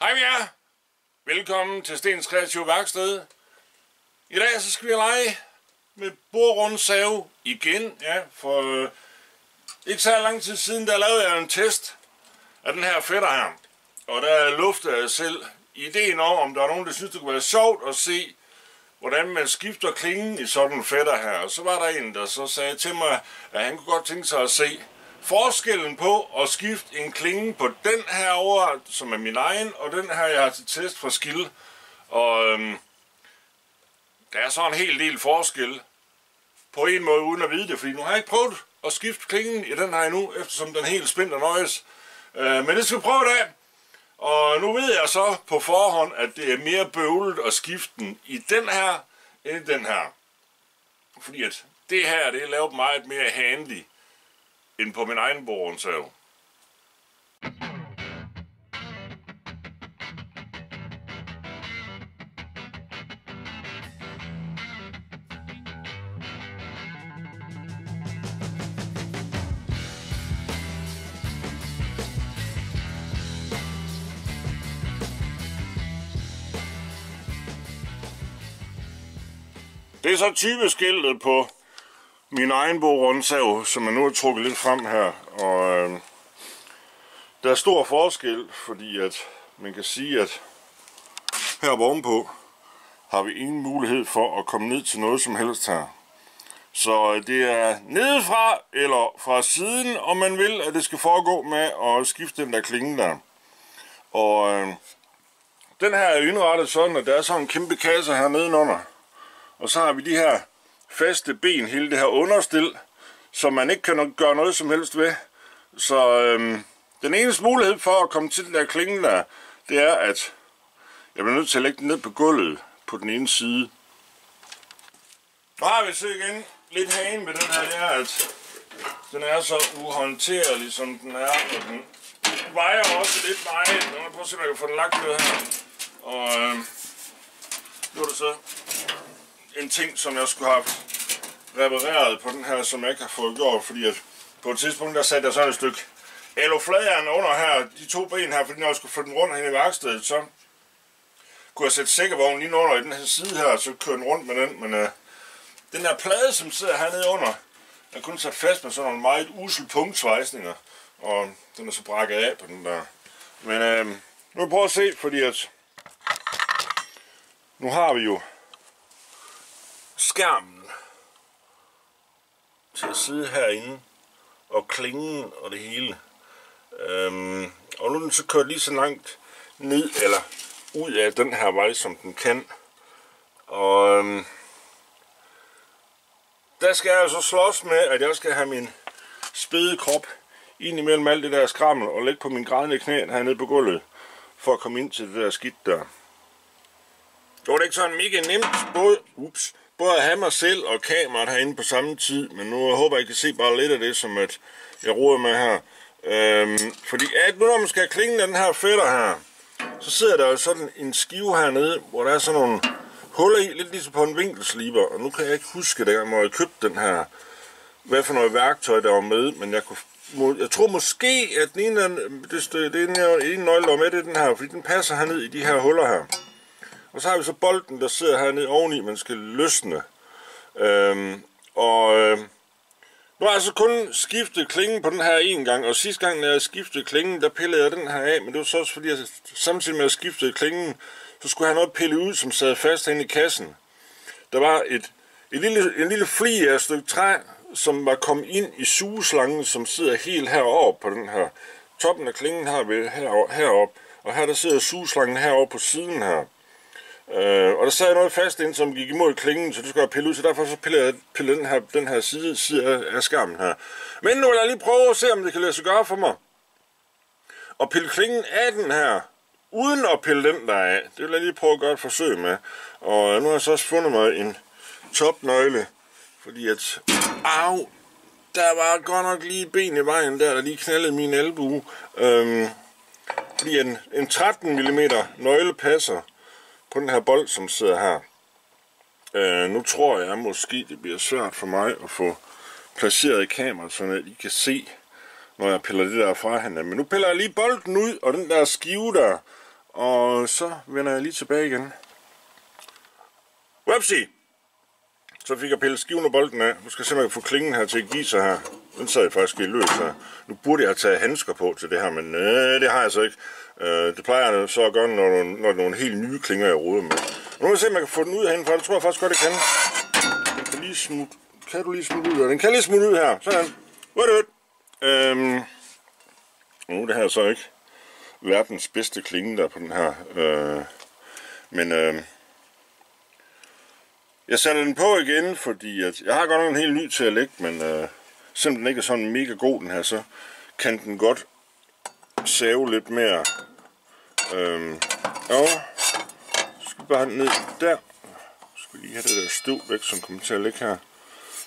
Hej med jer. Velkommen til Stens Kreative Værksted. I dag så skal vi lege med bordrundsav igen. Ja, for øh, ikke så lang tid siden, der lavede jeg en test af den her fætter her. Og der luftede jeg selv ideen om, om der er nogen, der synes, det kunne være sjovt at se, hvordan man skifter klingen i sådan en fætter her. Og så var der en, der så sagde til mig, at han kunne godt tænke sig at se forskellen på at skifte en klinge på den her over, som er min egen, og den her, jeg har til test fra Skill. Og øhm, der er så en hel del forskel på en måde uden at vide det, fordi nu har jeg ikke prøvet at skifte klingen i den her endnu, eftersom den helt spændt og nøjes. Øh, men det skal vi prøve i dag. Og nu ved jeg så på forhånd, at det er mere bøvlet at skifte den i den her, end den her. Fordi at det her, det er lavet meget mere handy, end på min egen borensave. Det er så typeskiltet på min egen rundsav, som jeg nu har trukket lidt frem her. Og øh, der er stor forskel, fordi at man kan sige, at her ovenpå har vi ingen mulighed for at komme ned til noget som helst her. Så øh, det er nedefra eller fra siden, om man vil, at det skal foregå med at skifte den der klinge der. Og øh, den her er indrettet sådan, at der er sådan en kæmpe kasse her nedenunder. Og så har vi de her faste ben, hele det her understil, som man ikke kan gøre noget som helst ved. Så øhm, den eneste mulighed for at komme til den der klinge der, det er, at jeg bliver nødt til at lægge den ned på gulvet på den ene side. Nu har vi så igen lidt hagen med den her, det er, at den er så uhåndterlig, som den er, og den vejer også lidt meget. Nu må jeg prøve at se, om jeg kan få den lagt ned her. Og øhm, nu er det så en ting, som jeg skulle have repareret på den her, som jeg ikke har fået gjort, fordi at på et tidspunkt, der satte jeg sådan et stykke alufladeren under her, de to ben her, fordi når jeg skulle få den rundt hen i værkstedet, så kunne jeg sætte sikkervognen lige under i den her side her, og så køre den rundt med den, men øh, den her plade, som sidder hernede under, er kun sat fast med sådan nogle meget usel punktsvejsninger, og den er så brækket af på den der. Men øh, nu vil jeg prøve at se, fordi at nu har vi jo skærmen til at sidde herinde og klingen og det hele. Øhm, og nu er den så kørt lige så langt ned eller ud af den her vej, som den kan. Og øhm, der skal jeg så slås med, at jeg skal have min spæde krop ind imellem alt det der skrammel og lægge på min grædende knæ hernede på gulvet, for at komme ind til det der skidt der. Det var ikke sådan mega nemt, både, ups, både have mig selv og kameraet herinde på samme tid, men nu håber jeg, I kan se bare lidt af det, som at jeg roer med her. Øhm, fordi at nu når man skal klinge den her fætter her, så sidder der jo sådan en skive hernede, hvor der er sådan nogle huller i, lidt ligesom på en vinkelsliber, og nu kan jeg ikke huske det, hvor jeg købte den her, hvad for noget værktøj, der var med, men jeg kunne jeg tror måske, at den ene, det, det, det ene, ene nøgle, der var med, det er den her, fordi den passer herned i de her huller her. Og så har vi så bolden, der sidder hernede oveni, man skal løsne. Øhm, og øh, nu har jeg så kun skiftet klingen på den her en gang, og sidste gang, når jeg skiftede klingen, der pillede jeg den her af, men det var så også fordi, at samtidig med at skifte klingen, så skulle jeg have noget pille ud, som sad fast herinde i kassen. Der var et, et lille, en lille fli af et stykke træ, som var kommet ind i sugeslangen, som sidder helt heroppe på den her. Toppen af klingen har vi heroppe, heroppe og her der sidder sugeslangen heroppe på siden her. Øh, og der sad noget fast ind, som gik imod klingen, så det skulle jeg pille ud, så derfor så piller jeg pille den her, den her side, side af, af skærmen her. Men nu vil jeg lige prøve at se, om det kan lade sig gøre for mig. Og pille klingen af den her, uden at pille den der af. Det vil jeg lige prøve at gøre et forsøg med. Og øh, nu har jeg så også fundet mig en topnøgle, fordi at, au, der var godt nok lige ben i vejen der, der lige knaldede min albue. Øhm, fordi en, en 13 mm nøgle passer på den her bold, som sidder her. Øh, nu tror jeg måske, det bliver svært for mig at få placeret i kameraet, så I kan se, når jeg piller det der fra hende. Men nu piller jeg lige bolden ud, og den der skive der, Og så vender jeg lige tilbage igen. Websy! Så fik jeg pillet skiven og bolden af. Nu skal jeg se, om jeg kan få klingen her til at give sig her. Den sad jeg faktisk i løs her. Nu burde jeg have taget handsker på til det her, men øh, det har jeg så ikke. Øh, det plejer jeg så at gøre, når, når der nogle helt nye klinger, jeg roder med. Nu må jeg se, om jeg kan få den ud herinde, for det tror jeg faktisk godt, jeg kan. Den kan lige smut, Kan du lige smutte ud? Den kan lige smutte ud her. Sådan. What it? Øhm. Nu det her er så ikke verdens bedste klinge der på den her. Øh, men øh, jeg satte den på igen, fordi at jeg har godt nok en helt ny til at lægge, men øh, selvom den ikke er sådan mega god den her, så kan den godt save lidt mere. Øhm, og så skal vi bare ned der. Så skal vi lige have det der støv væk, som kommer til at ligge her.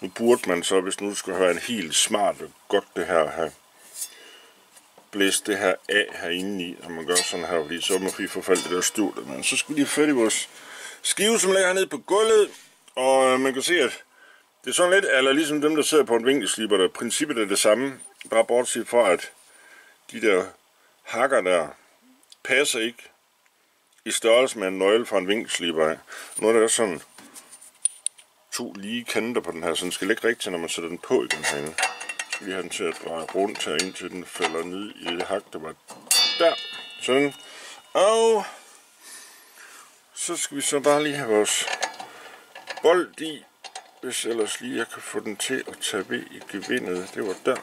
Nu burde man så, hvis nu skulle have en helt smart og godt det her, have blæst det her af herinde i, når man gør sådan her, fordi så må vi få det der støv. Men så skal vi lige have fat i vores skive, som ligger hernede på gulvet, og øh, man kan se, at det er sådan lidt, eller ligesom dem, der sidder på en vinkelsliber, der princippet er det samme, bare bortset fra, at de der hakker der passer ikke i størrelse med en nøgle fra en vinkelsliber. Nu er der sådan to lige kanter på den her, så den skal ligge rigtigt, når man sætter den på den herinde. Så skal vi have den til at dreje rundt her, indtil den falder ned i det hak, der var der. Sådan. Og så skal vi så bare lige have vores bold i, hvis ellers lige jeg kan få den til at tage ved i gevindet. Det var der.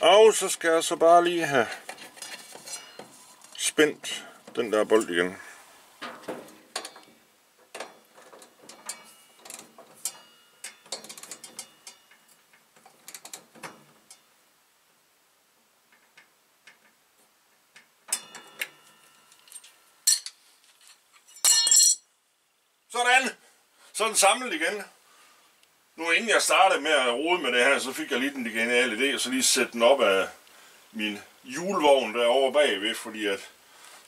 Og så skal jeg så bare lige have spændt den der bold igen. Sådan. Så er den samlet igen. Nu inden jeg startede med at rode med det her, så fik jeg lige den geniale idé, og så lige sætte den op af min julevogn derovre bagved, fordi at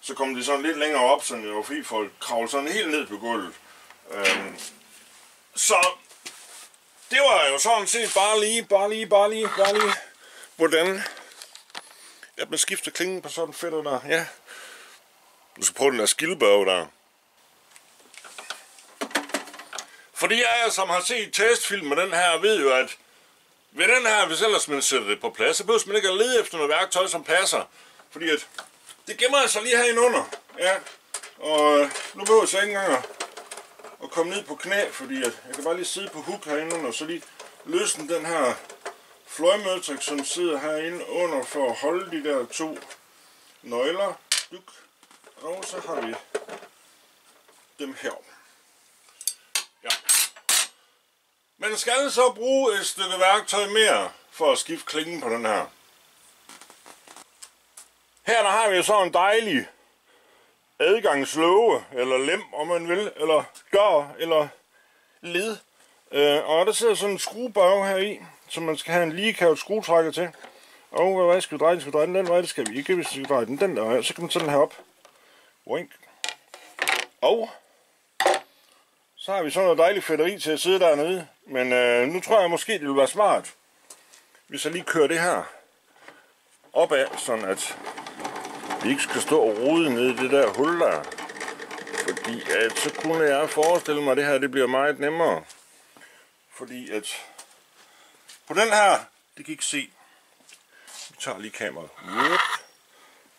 så kom det sådan lidt længere op, så jeg var fri for at kravle sådan helt ned på gulvet. Øhm, så det var jo sådan set bare lige, bare lige, bare lige, bare lige, hvordan at man skifter klingen på sådan fedt der. Ja. Du skal prøve den der skildbørge der. Fordi jeg, som har set testfilmen den her, ved jo, at ved den her, hvis ellers man sætter det på plads, så behøver man ikke at lede efter noget værktøj, som passer. Fordi at det gemmer altså lige herinde under. Ja. Og øh, nu behøver jeg så ikke engang at, at komme ned på knæ, fordi at jeg kan bare lige sidde på hook herinde under, og så lige løsne den her fløjmøtrik, som sidder herinde under for at holde de der to nøgler. Duk. Og så har vi dem her. Ja. Man skal så bruge et stykke værktøj mere for at skifte klingen på den her. Her der har vi så en dejlig adgangslåge, eller lem, om man vil, eller dør, eller led. Øh, og der sidder sådan en skruebørge her i, som man skal have en ligekavet skruetrækker til. Og hvad vej skal vi dreje den? Skal vi dreje den den vej? Det skal vi ikke, hvis vi skal dreje den den der vej. Så kan man sådan her op. Wink. Og så har vi sådan noget dejligt fætteri til at sidde dernede. Men øh, nu tror jeg måske, det ville være smart, hvis jeg lige kører det her opad, sådan at vi ikke skal stå og rode ned i det der hul der. Fordi at så kunne jeg forestille mig, at det her det bliver meget nemmere. Fordi at på den her, det kan I ikke se. Vi tager lige kameraet. Yep.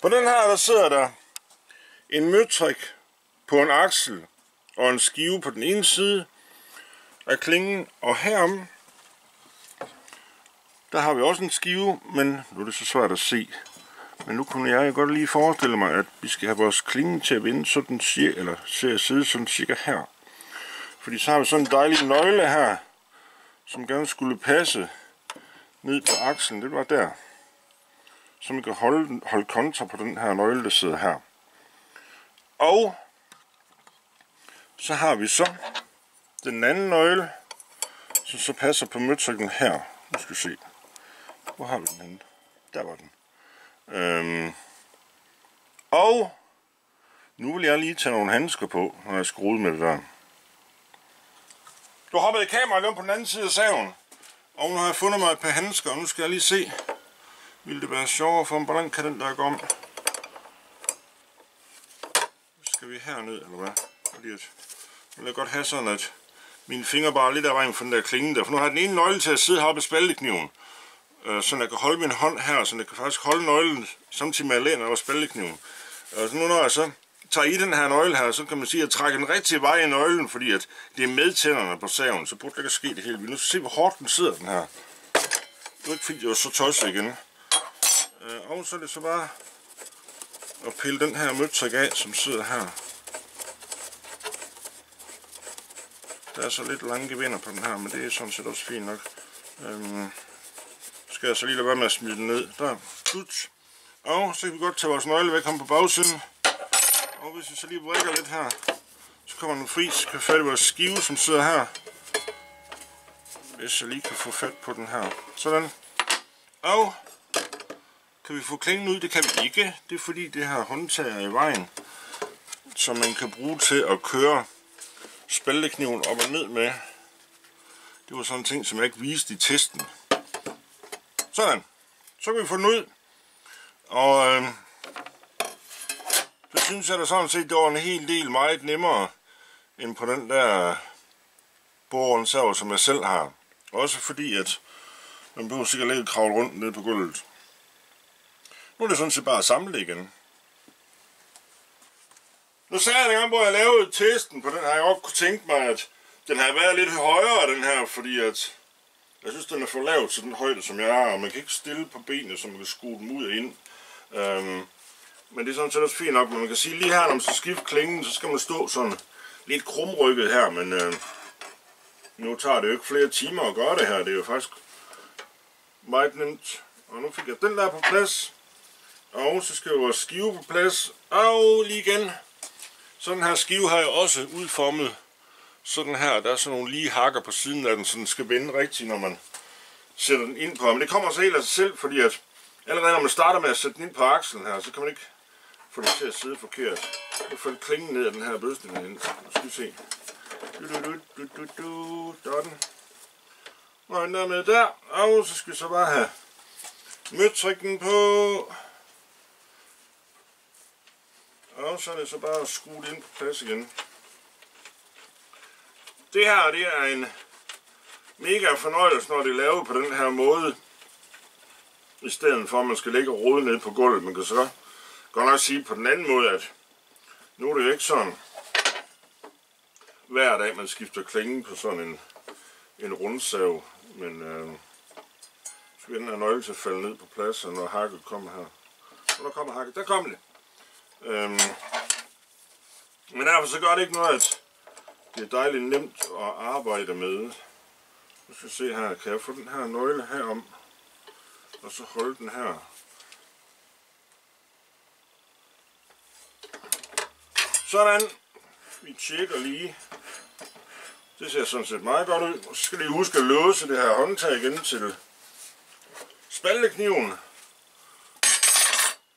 På den her, der sidder der en møtrik på en aksel og en skive på den ene side af klingen. Og herom, der har vi også en skive, men nu er det så svært at se. Men nu kunne jeg godt lige forestille mig, at vi skal have vores klinge til at vinde sådan cirka, eller til at sidde sådan cirka her. Fordi så har vi sådan en dejlig nøgle her, som gerne skulle passe ned på akslen. Det var der. Så man kan holde, holde kontra på den her nøgle, der sidder her. Og så har vi så den anden nøgle, som så passer på møtrikken her. Nu skal vi se. Hvor har vi den henne? Der var den. Øhm. Og nu vil jeg lige tage nogle handsker på, når jeg skruer med det der. Du hoppede i kameraet om på den anden side af saven. Og nu har jeg fundet mig et par handsker, og nu skal jeg lige se. Vil det være sjovere for mig, hvordan kan den der gå om? Skal vi herned, eller hvad? Fordi at, jeg godt have sådan, at mine fingre bare lidt af vejen for den der klinge der. For nu har jeg den ene nøgle til at sidde heroppe i spaltekniven. Øh, så jeg kan holde min hånd her, så jeg kan faktisk holde nøglen samtidig med at læne over spaltekniven. Og så nu når jeg så tager i den her nøgle her, så kan man sige, at jeg trækker den rigtige vej i nøglen, fordi at det er med tænderne på saven, så burde det ikke ske det hele. Nu se, hvor hårdt den sidder, den her. Det er ikke fordi, jeg var så tosset igen. Øh, og så er det så bare at pille den her møtrik af, som sidder her. Der er så lidt lange gevinder på den her, men det er sådan set også fint nok. Øhm, skal jeg så lige lade være med at smide den ned. Der, slut. Og så kan vi godt tage vores nøgle væk om på bagsiden. Og hvis vi så lige vrikker lidt her, så kommer den fri, så kan fat i vores skive, som sidder her. Hvis jeg lige kan få fat på den her. Sådan. Og kan vi få klingen ud? Det kan vi ikke. Det er fordi det her håndtag er i vejen, som man kan bruge til at køre spæltekniven op og ned med. Det var sådan en ting, som jeg ikke viste i testen. Sådan. Så kan vi få den ud. Og øh, det synes jeg da sådan set, det var en hel del meget nemmere end på den der bordensav, som jeg selv har. Også fordi, at man behøver sikkert ikke kravle rundt ned på gulvet. Nu er det sådan set bare at samle igen. Nu sagde jeg dengang, hvor jeg lavede testen på den her, jeg godt kunne tænke mig, at den har været lidt højere, den her, fordi at jeg synes, den er for lav til den højde, som jeg er, og man kan ikke stille på benene, så man kan skrue dem ud og ind. Øhm, men det er sådan set også fint nok, men man kan sige lige her, når man skal skifte klingen, så skal man stå sådan lidt krumrykket her, men øh, nu tager det jo ikke flere timer at gøre det her, det er jo faktisk meget nemt. Og nu fik jeg den der på plads, og så skal vores skive på plads, og lige igen, sådan her skive har jeg også udformet sådan her, der er sådan nogle lige hakker på siden af den, så den skal vende rigtigt, når man sætter den ind på. Men det kommer så helt af sig selv, fordi at allerede når man starter med at sætte den ind på akslen her, så kan man ikke få det til at sidde forkert. Nu får klingen ned af den her bøsning herinde. Nu skal vi se. Du, du, du, du, du, du. Der er den. Og den der med der. Og så skal vi så bare have møtrikken på. Og så er det så bare at skrue det ind på plads igen. Det her, det er en mega fornøjelse, når det er lavet på den her måde. I stedet for, at man skal ligge og rode ned på gulvet. Man kan så godt nok sige på den anden måde, at nu er det jo ikke sådan hver dag, man skifter klingen på sådan en, en rundsav. Men øh, så vil den her nøgle til at falde ned på plads, når hakket kommer her. Og der kommer hakket. Der kommer det. Øhm, men derfor så gør det ikke noget, at det er dejligt nemt at arbejde med. Nu skal se her, kan jeg få den her nøgle herom, og så holde den her. Sådan. Vi tjekker lige. Det ser sådan set meget godt ud. Så skal lige huske at låse det her håndtag igen til spaltekniven.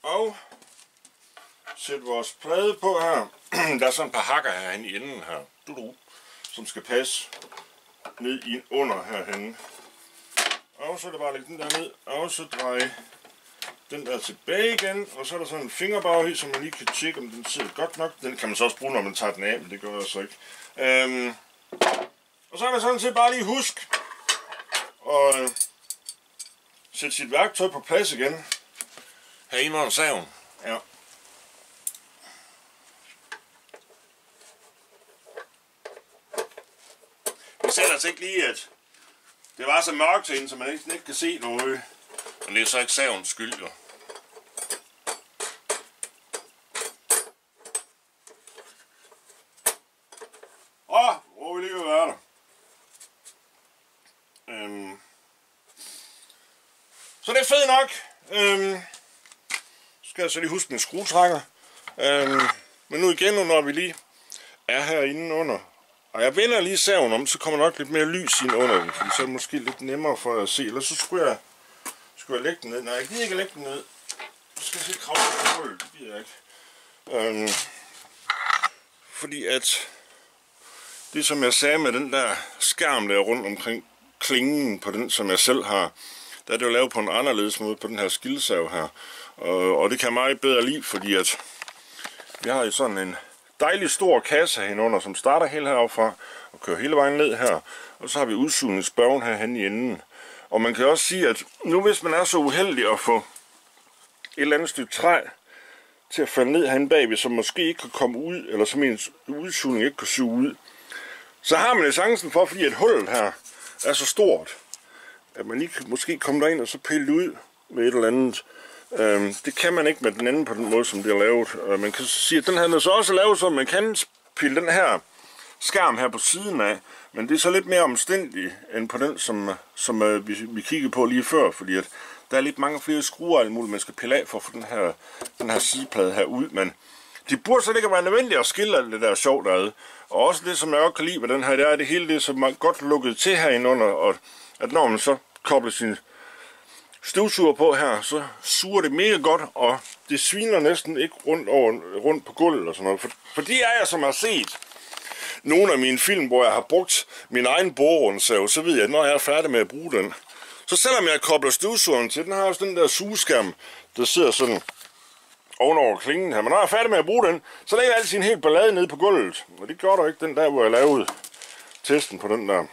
Og sætte vores plade på her. Der er sådan et par hakker herinde i enden her, du, du, som skal passe ned i under herhenne. Og så er det bare at lægge den der ned, og så dreje den der tilbage igen, og så er der sådan en fingerbag som man lige kan tjekke, om den sidder godt nok. Den kan man så også bruge, når man tager den af, men det gør jeg så ikke. Øhm, og så er der sådan set bare lige husk at øh, sætte sit værktøj på plads igen. Herinde under saven. Ja. Selv altså ikke lige, at det var så mørkt til så man ikke, ikke kan se noget. Men det er så ikke savens skyld, jo. Åh, hvor vi lige være der. Øhm. Så det er fedt nok. Øhm. Skal jeg så lige huske min skruetrækker. Øhm. Men nu igen, når vi lige er herinde under og jeg vender lige saven om, så kommer nok lidt mere lys ind under den, fordi så er det måske lidt nemmere for at se. Ellers så skulle jeg, skulle jeg lægge den ned. Nej, jeg gider ikke lægge den ned. Så skal jeg se kravle på hullet, Det gider jeg ikke. Øhm, fordi at det som jeg sagde med den der skærm der rundt omkring klingen på den, som jeg selv har, der er det jo lavet på en anderledes måde på den her skildsav her. Og, og det kan jeg meget bedre lide, fordi at vi har jo sådan en dejlig stor kasse herunder, som starter helt heroppe fra og kører hele vejen ned her. Og så har vi udsugningsbørgen herhen i enden. Og man kan også sige, at nu hvis man er så uheldig at få et eller andet stykke træ til at falde ned herinde bagved, som måske ikke kan komme ud, eller som ens udsugning ikke kan suge ud, så har man jo chancen for, fordi et hul her er så stort, at man lige kan måske komme derind og så pille ud med et eller andet. Øhm, det kan man ikke med den anden på den måde, som det er lavet. Øh, man kan sige, at den her er så også lavet, så man kan pille den her skærm her på siden af, men det er så lidt mere omstændigt end på den, som, som øh, vi, vi kiggede på lige før, fordi at der er lidt mange flere skruer alt muligt, man skal pille af for at få den her, den her sideplade her ud, men det burde så ikke være nødvendigt at skille alt det der sjovt ad. Og også det, som jeg også kan lide ved den her, det er det hele det, som er godt lukket til herinde under, og at når man så kobler sin støvsuger på her, så suger det mega godt, og det sviner næsten ikke rundt, over, rundt på gulvet og sådan noget. For, for de er jeg, som har set nogle af mine film, hvor jeg har brugt min egen borerundsav, så ved jeg, at når jeg er færdig med at bruge den, så selvom jeg kobler støvsugeren til, den har også den der sugeskærm, der sidder sådan ovenover klingen her. Men når jeg er færdig med at bruge den, så lægger jeg altid en helt ballade nede på gulvet. Og det gjorde der ikke den der, hvor jeg lavede testen på den der.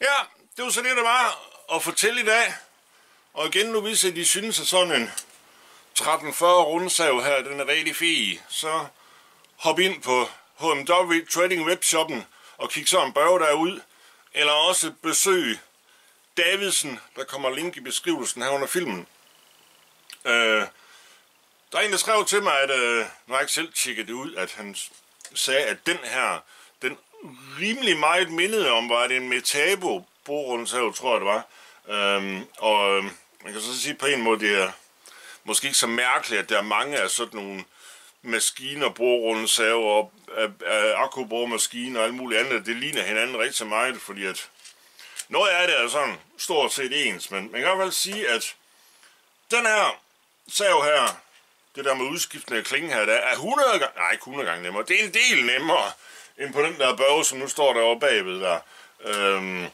Ja, det var så det, der var at fortælle i dag. Og igen, nu hvis I synes, at sådan en 1340 rundsav her, den er rigtig fed, så hop ind på HMW Trading Webshoppen og kig så en børge derud. Eller også besøg Davidsen, der kommer link i beskrivelsen her under filmen. Øh, der er en, der skrev til mig, at øh, nu har jeg ikke selv tjekket det ud, at han sagde, at den her, den rimelig meget mindede om, var det en Metabo borundshav, tror jeg det var. Øhm, og øhm, man kan så sige på en måde, det er måske ikke så mærkeligt, at der er mange af sådan nogle maskiner, borrundsav og akkuboremaskiner og alt muligt andet, det ligner hinanden rigtig meget, fordi at noget af det er sådan stort set ens, men man kan i hvert fald sige, at den her sav her, det der med udskiftende klinge her, der er 100 gange, nej ikke 100 gange nemmere, det er en del nemmere, end på den der børge, som nu står derovre bagved der. Øhm,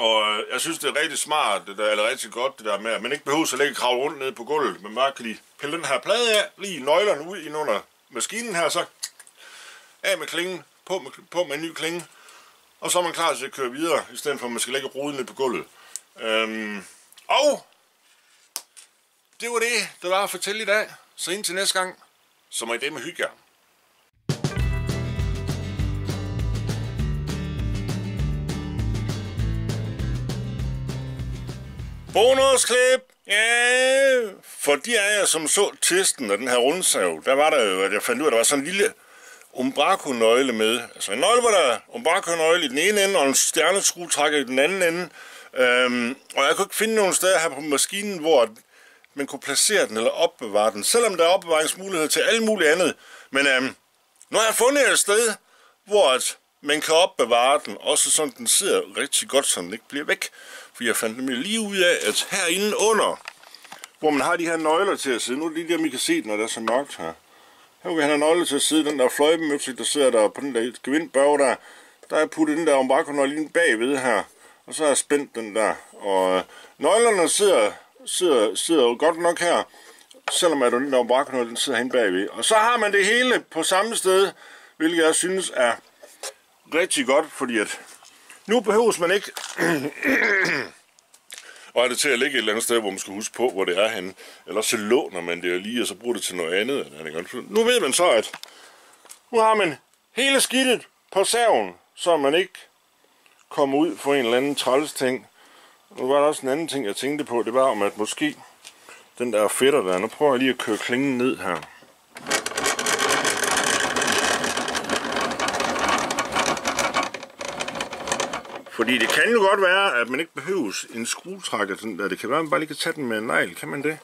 og øh, jeg synes, det er rigtig smart, det der, eller rigtig godt, det der med, at man ikke behøver så længe kravle rundt ned på gulvet, men bare kan lige pille den her plade af, lige nøglerne ud ind under maskinen her, så af med klingen, på med, på med en ny klinge, og så er man klar til at køre videre, i stedet for at man skal lægge ruden ned på gulvet. Øhm, og det var det, der var at fortælle i dag. Så indtil næste gang, så må I det med hygge jer. Bonusklip! Ja, for de af jer, som så testen af den her rundsav, der var der jo, at jeg fandt ud af, at der var sådan en lille umbraco-nøgle med. Altså en nøgle, hvor der er umbraco-nøgle i den ene ende, og en stjerneskruetrækker i den anden ende. Øhm, og jeg kunne ikke finde nogen steder her på maskinen, hvor man kunne placere den eller opbevare den, selvom der er opbevaringsmulighed til alt muligt andet. Men øhm, nu har jeg fundet et sted, hvor at man kan opbevare den, også sådan den sidder rigtig godt, så den ikke bliver væk. For jeg fandt nemlig lige ud af, at herinde under, hvor man har de her nøgler til at sidde, nu er det lige der, I kan se, når det er så mørkt her. Her vil han have nøgler til at sidde, den der fløjbemøbsel, der sidder der på den der gevindbørge der, der er puttet den der ombrakonøgle lige bagved her, og så har jeg spændt den der. Og øh, nøglerne sidder, sidder, sidder jo godt nok her, selvom at den der ombrakonøgle, den sidder hen bagved. Og så har man det hele på samme sted, hvilket jeg synes er rigtig godt, fordi at nu behøves man ikke og er det til at ligge et eller andet sted, hvor man skal huske på, hvor det er henne. Eller så låner man det lige, og så bruger det til noget andet. Nu ved man så, at nu har man hele skidtet på saven, så man ikke kommer ud for en eller anden træls ting. Nu var der også en anden ting, jeg tænkte på. Det var om, at måske den der fætter der. Nu prøver jeg lige at køre klingen ned her. Fordi det kan jo godt være, at man ikke behøver en skruetrækker. Sådan der. Det kan være, at man bare lige kan tage den med en negl. Kan man det?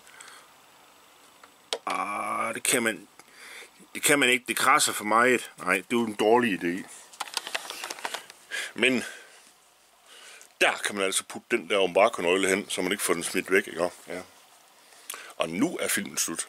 Ah, det kan man. Det kan man ikke. Det krasser for meget. Nej, det er jo en dårlig idé. Men der kan man altså putte den der ombrakonøgle hen, så man ikke får den smidt væk. Ikke? Ja. Og nu er filmen slut.